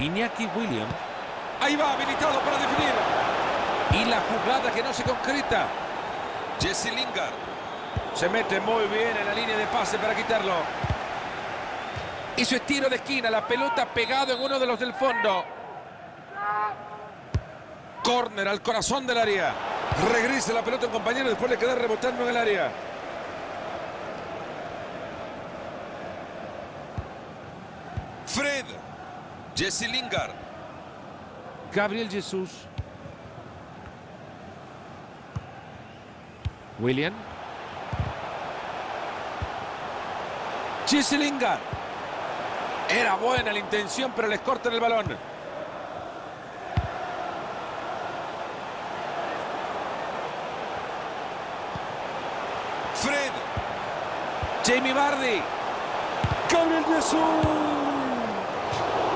Iñaki Williams. Ahí va, habilitado para definir. Y la jugada que no se concreta. Jesse Lingard. Se mete muy bien en la línea de pase para quitarlo. Y su estilo de esquina, la pelota pegado en uno de los del fondo. Corner al corazón del área. Regresa la pelota en compañero, después le queda rebotando en el área. Fred. Jesse Lingard. Gabriel Jesús. William. Jesse Lingard. Era buena la intención, pero les cortan el balón. Fred. Jamie Vardy. Gabriel Jesús.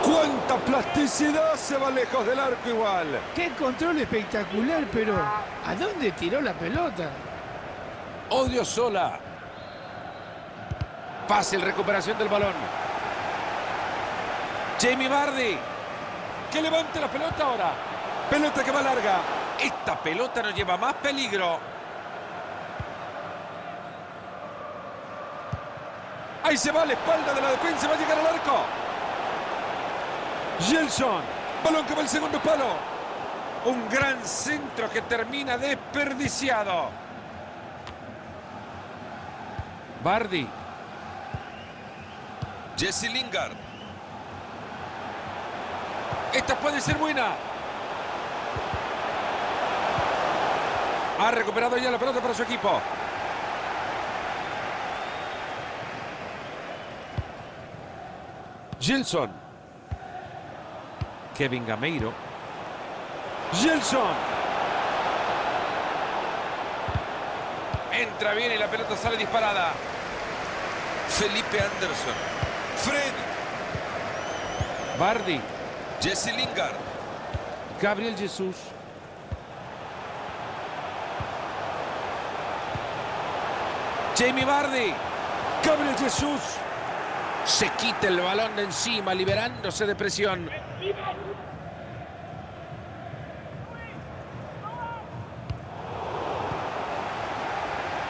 ¡Cuánta plasticidad! Se va lejos del arco igual. Qué control espectacular, pero ¿a dónde tiró la pelota? Odio sola. Fácil recuperación del balón. Jamie Vardy. Que levante la pelota ahora. Pelota que va larga. Esta pelota nos lleva más peligro. Ahí se va a la espalda de la defensa. Va a llegar al arco. Gelson. Balón que va al segundo palo. Un gran centro que termina desperdiciado. Bardi. Jesse Lingard. Esta puede ser buena. Ha recuperado ya la pelota para su equipo. Gilson. Kevin Gameiro. Gelson. Entra bien y la pelota sale disparada. Felipe Anderson. Fred. Bardi. Jesse Lingard. Gabriel Jesús. Jamie Bardi. Gabriel Jesús. Se quita el balón de encima, liberándose de presión.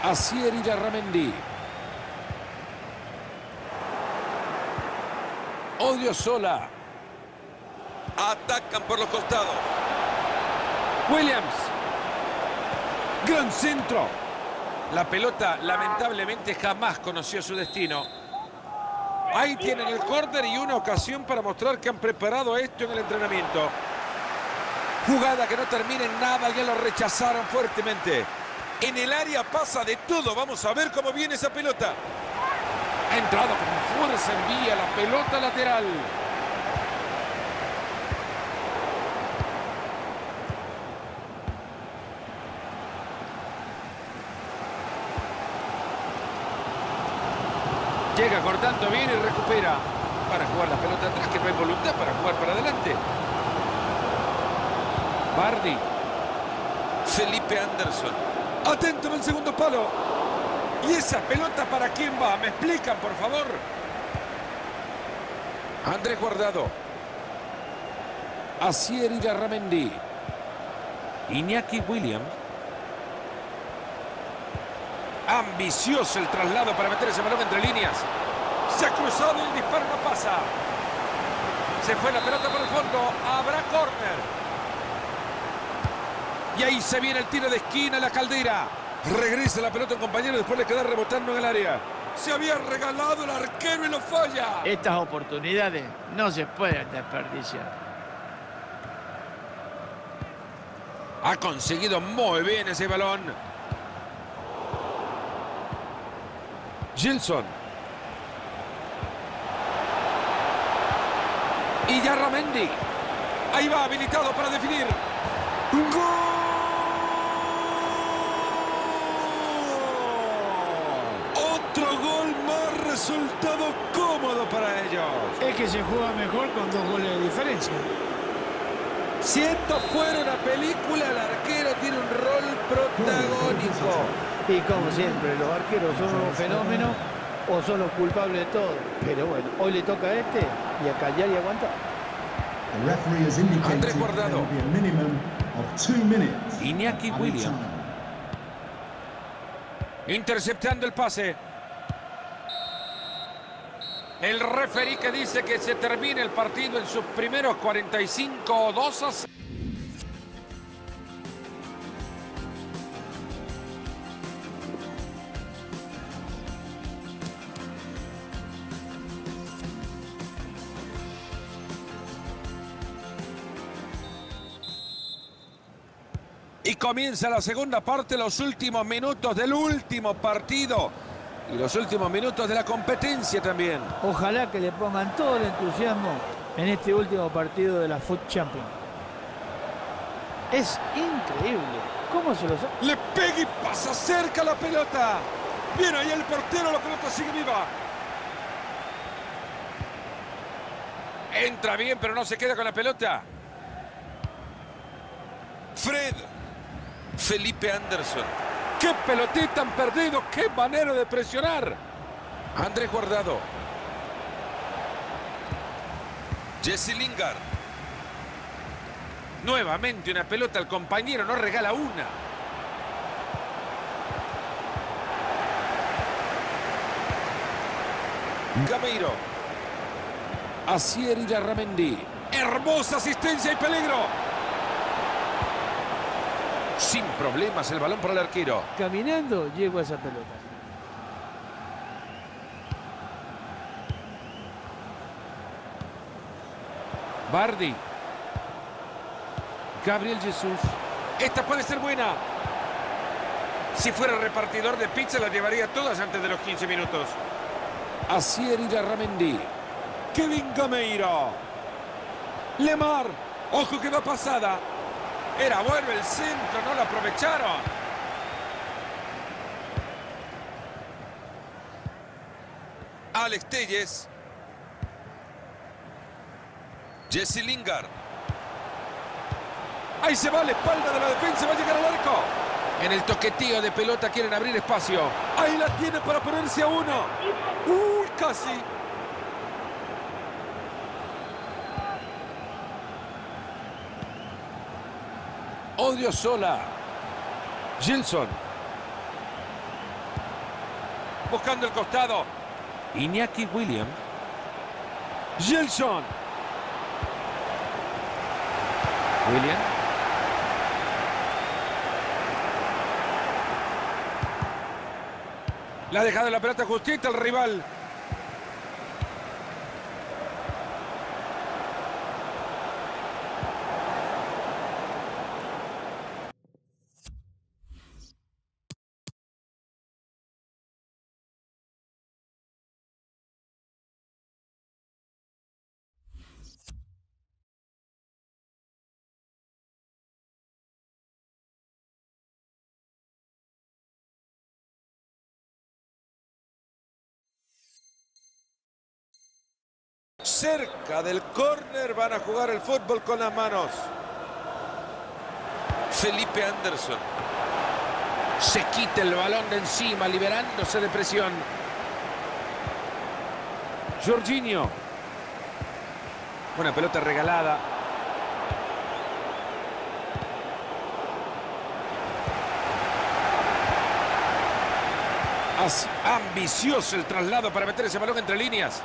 Asier Ramendi. Odio sola. Atacan por los costados. Williams. Gran centro. La pelota lamentablemente jamás conoció su destino. Ahí tienen el córner y una ocasión para mostrar que han preparado esto en el entrenamiento. Jugada que no termina en nada, ya lo rechazaron fuertemente. En el área pasa de todo. Vamos a ver cómo viene esa pelota. Ha entrado con fuerza, envía la pelota lateral. Llega cortando bien y recupera. Para jugar la pelota atrás que no hay voluntad para jugar para adelante. Bardi. Felipe Anderson. Atento en el segundo palo. ¿Y esa pelota para quién va? ¿Me explican, por favor? Andrés Guardado. Asier Ramendi. Iñaki Williams. Ambicioso el traslado para meter ese balón entre líneas. Se ha cruzado y el disparo no pasa. Se fue la pelota por el fondo. Habrá córner. Y ahí se viene el tiro de esquina, la caldera. Regresa la pelota el compañero, después le queda rebotando en el área. Se había regalado el arquero y lo falla. Estas oportunidades no se pueden desperdiciar. Ha conseguido muy bien ese balón. Gilson. Y ya Ramendi. Ahí va, habilitado para definir. Otro gol más resultado cómodo para ellos. Es que se juega mejor con dos goles de diferencia. Si esto fuera una película, el arquero tiene un rol protagónico. Y como siempre, los arqueros son unos fenómenos o son los culpables de todo. Pero bueno, hoy le toca a este y a callar y aguantar. The referee has indicated Andrés there Guardado. will be a minimum of two minutes. Iñaki added William. time. Interceptando el pase. El referí que dice que se termine el partido en sus primeros 45 2 a 0. Y comienza la segunda parte, los últimos minutos del último partido y los últimos minutos de la competencia también. Ojalá que le pongan todo el entusiasmo en este último partido de la Foot Champions. Es increíble. ¿Cómo se lo sa- Le pega y pasa cerca la pelota. Bien ahí el portero, la pelota sigue viva. Entra bien, pero no se queda con la pelota. Fred. Felipe Anderson. ¡Qué pelotita han perdido! ¡Qué manera de presionar! Andrés Guardado. Jesse Lingard. Nuevamente una pelota al compañero, no regala una. Gameiro. Asier Ramendi. Hermosa asistencia y peligro. Sin problemas el balón para el arquero. Caminando llego a esa pelota. Bardi. Gabriel Jesús. Esta puede ser buena. Si fuera repartidor de pizza las llevaría todas antes de los 15 minutos. Asier Ramendi. Kevin Gameiro. Lemar. Ojo que va pasada. Era vuelve el centro, no lo aprovecharon. Alex Telles. Jesse Lingard. Ahí se va la espalda de la defensa, va a llegar al arco. En el toquetío de pelota quieren abrir espacio. Ahí la tiene para ponerse a uno. Uy, casi. Odio sola. Gilson. Buscando el costado. Iñaki William. Gilson. William. La ha dejado la pelota justita el rival. Cerca del córner van a jugar el fútbol con las manos. Felipe Anderson. Se quita el balón de encima, liberándose de presión. Jorginho. Una pelota regalada. As- ambicioso el traslado para meter ese balón entre líneas.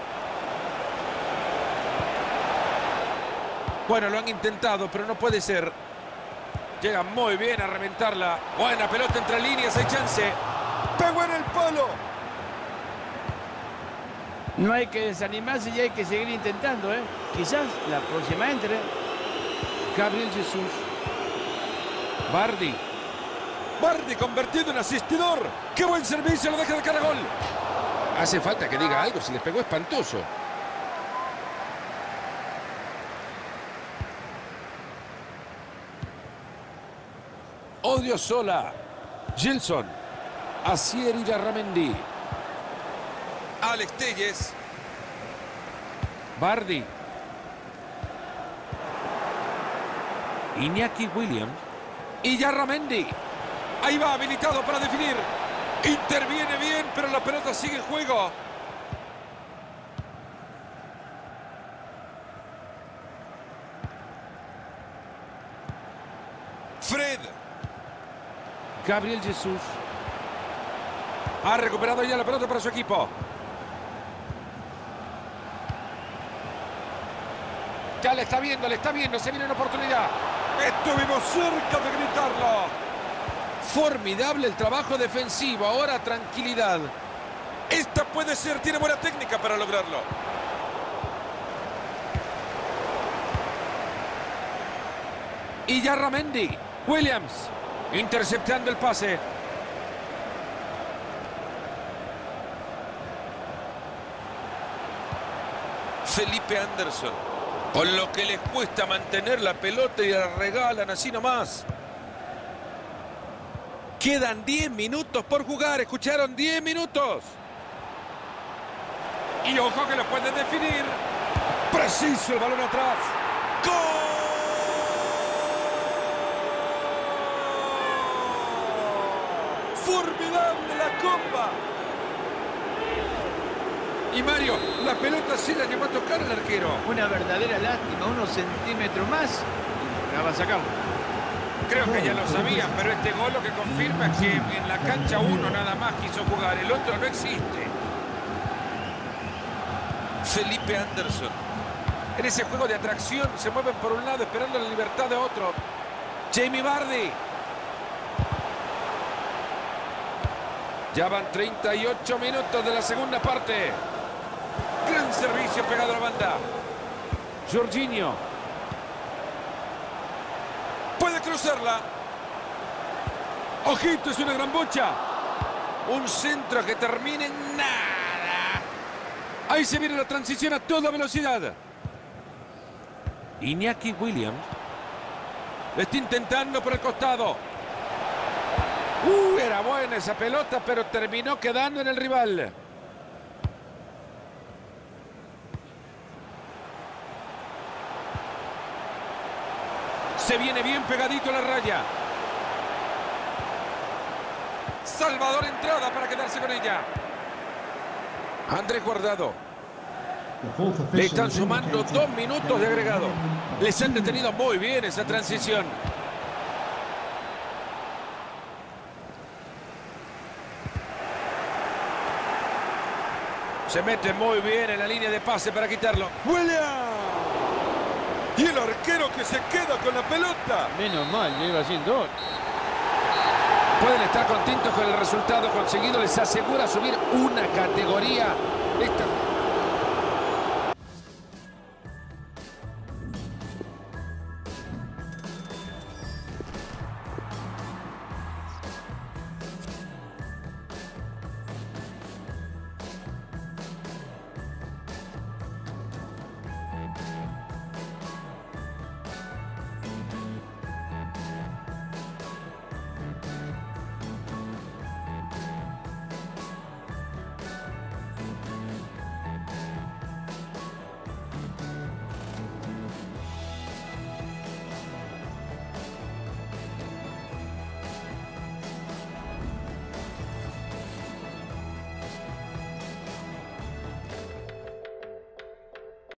Bueno, lo han intentado, pero no puede ser. Llega muy bien a reventarla. Buena pelota entre líneas, hay chance. Pegó en el palo. No hay que desanimarse y hay que seguir intentando, ¿eh? Quizás la próxima entre. Gabriel Jesús. Bardi. Bardi convertido en asistidor. ¡Qué buen servicio! Lo deja de cara gol. Hace falta que diga algo, si les pegó espantoso. Sola. Gilson. Asier Ramendi. Alex Telles. Bardi. Iñaki Williams. Y Yarramendi. Ahí va, habilitado para definir. Interviene bien, pero la pelota sigue en juego. Fred. Gabriel Jesús. Ha recuperado ya la pelota para su equipo. Ya le está viendo, le está viendo, se viene una oportunidad. Estuvimos cerca de gritarlo. Formidable el trabajo defensivo, ahora tranquilidad. Esta puede ser, tiene buena técnica para lograrlo. Y ya Ramendi. Williams. Interceptando el pase. Felipe Anderson. Con lo que les cuesta mantener la pelota y la regalan así nomás. Quedan 10 minutos por jugar. ¿Escucharon? 10 minutos. Y ojo que lo pueden definir. Preciso el balón atrás. ¡Gol! ¡Formidable la comba! Y Mario, la pelota sí la llegó a tocar el arquero. Una verdadera lástima, unos centímetros más y lograba sacarlo. Creo que ya lo sabían, pero este gol lo que confirma es que en la cancha uno nada más quiso jugar, el otro no existe. Felipe Anderson. En ese juego de atracción se mueven por un lado esperando la libertad de otro. Jamie Vardy. Ya van 38 minutos de la segunda parte. Gran servicio pegado a la banda. Jorginho. Puede cruzarla. Ojito, es una gran bocha. Un centro que termina en nada. Ahí se viene la transición a toda velocidad. Iñaki Williams. Está intentando por el costado. Uh, era buena esa pelota, pero terminó quedando en el rival. Se viene bien pegadito la raya. Salvador entrada para quedarse con ella. Andrés Guardado. Le están sumando dos minutos de agregado. Les han detenido muy bien esa transición. Se mete muy bien en la línea de pase para quitarlo. William. Y el arquero que se queda con la pelota. Menos mal, ya iba haciendo. Pueden estar contentos con el resultado conseguido. Les asegura subir una categoría. Esta